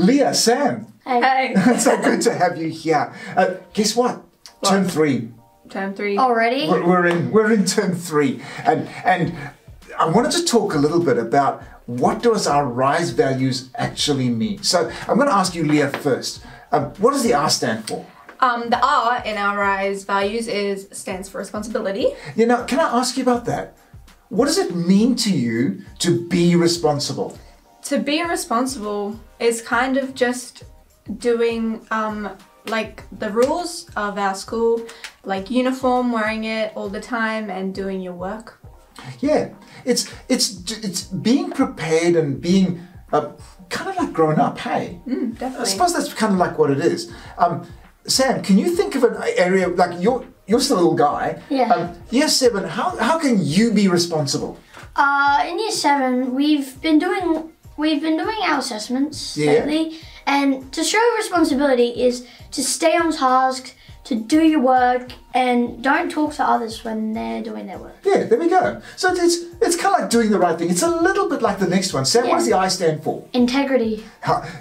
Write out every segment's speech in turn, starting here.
Leah, Sam. Hey. Hey. It's so good to have you here. Uh, guess what? Term three. Term three. Already? We're, we're in we're in term three, and and I wanted to talk a little bit about what does our rise values actually mean. So I'm going to ask you, Leah, first. Um, what does the R stand for? Um, the R in our RISE values is stands for responsibility. You know, can I ask you about that? What does it mean to you to be responsible? To be responsible is kind of just doing um, like the rules of our school, like uniform, wearing it all the time, and doing your work. Yeah, it's it's it's being prepared and being uh, kind of like grown up. Hey, I Definitely. suppose that's kind of like what it is. Um, Sam, can you think of an area like you're you're still a little guy? Yeah. Um, year seven. How how can you be responsible? Uh, in year seven, we've been doing we've been doing our assessments Yeah. lately, and to show responsibility is to stay on task, to do your work, and don't talk to others when they're doing their work. Yeah, there we go. So it's it's kind of like doing the right thing. It's a little bit like the next one. Sam, what does the I stand for? Integrity.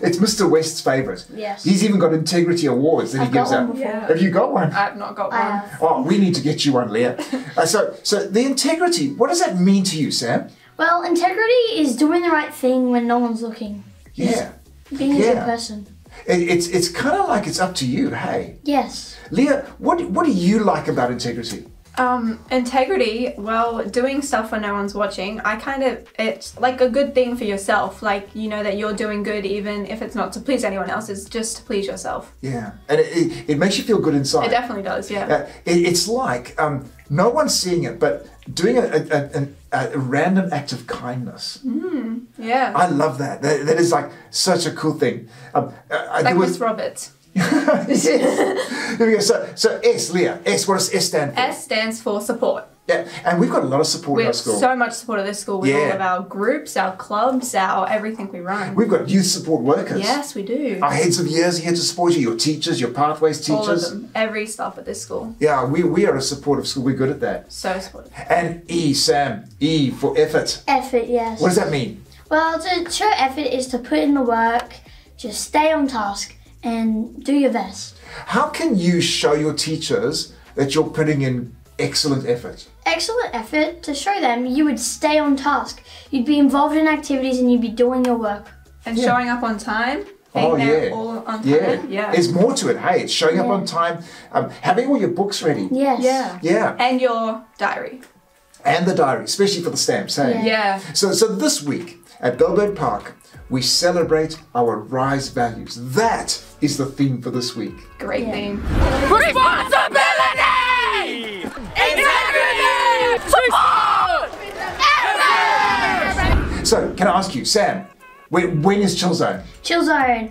It's Mr. West's favourite. Yes. He's even got integrity awards that I've he gives out. Yeah. Have you got one? I've not got I one. have. Oh, we need to get you one, Leah. Uh, so, so the integrity. What does that mean to you, Sam? Well, integrity is doing the right thing when no one's looking. Yeah, Being a Yeah. good person. it, it's it's kind of like it's up to you. Hey, Yes. Leah, what what do you like about integrity? Um, integrity, well, doing stuff when no one's watching, I kind of, it's like a good thing for yourself. Like, you know that you're doing good even if it's not to please anyone else, it's just to please yourself. Yeah, and it, it, it makes you feel good inside. It definitely does, yeah. Uh, it, it's like um, no one's seeing it, but doing a, a, a, a, a random act of kindness. Yeah. I love that. that. That is like such a cool thing. Um, uh, like there was- Miss Roberts. Here we go. So, so S, Leah. S. What does S stand for? S stands for support. Yeah, and we've got a lot of support We in our have school. so much support at this school with Yeah. all of our groups, our clubs, our everything we run. We've got youth support workers. yes, we do. Our heads of years are here to support you. Your teachers, your pathways teachers. all of teachers. them. Every staff at this school. Yeah, we, we are a supportive school. We're good at that. So supportive. And E, Sam. E for effort. Effort, yes. What does that mean? Well, to show effort is to put in the work, just stay on task, and do your best. How can you show your teachers that you're putting in excellent effort? Excellent effort to show them you would stay on task. You'd be involved in activities and you'd be doing your work. And Yeah. showing up on time. Being Oh, there yeah. all on time. Yeah. Yeah. There's more to it. Hey, it's showing up on time, um, having all your books ready. Yes. yeah. Yeah. And your diary. And the diary, especially for the stamps. Hey. Yeah. Yeah. So, so this week at Bellbird Park, we celebrate our rise values. That is the theme for this week. Great Yeah. theme. Responsibility! Integrity! Support! So, can I ask you, Sam, when, when is Chill Zone? Chill zone.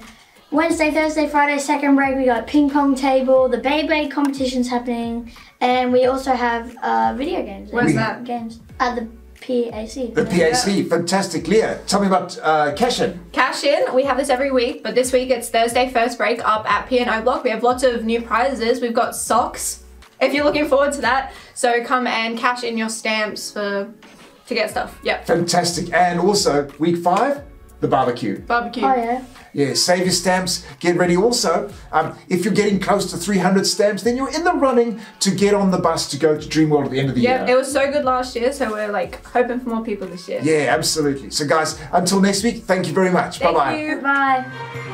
Wednesday, Thursday, Friday, second break, we got ping pong table, the Beyblade competitions happening, and we also have uh, video games. Where's that? Games at the PAC. The PAC, fantastic. Leah, tell me about uh, Cashin. Cash in. We have this every week, but this week it's Thursday first break up at P&O Block. We have lots of new prizes. We've got socks. If you're looking forward to that, so come and cash in your stamps for to get stuff. Yep. Fantastic. And also, week five, the barbecue. Barbecue. Oh yeah. Yeah, save your stamps, get ready. Also, um, if you're getting close to 300 stamps, then you're in the running to get on the bus to go to Dreamworld at the end of the Yep, year. Yeah, it was so good last year, so we're like hoping for more people this year. Yeah, absolutely. So, guys, until next week, thank you very much. Thank bye bye. you. Bye.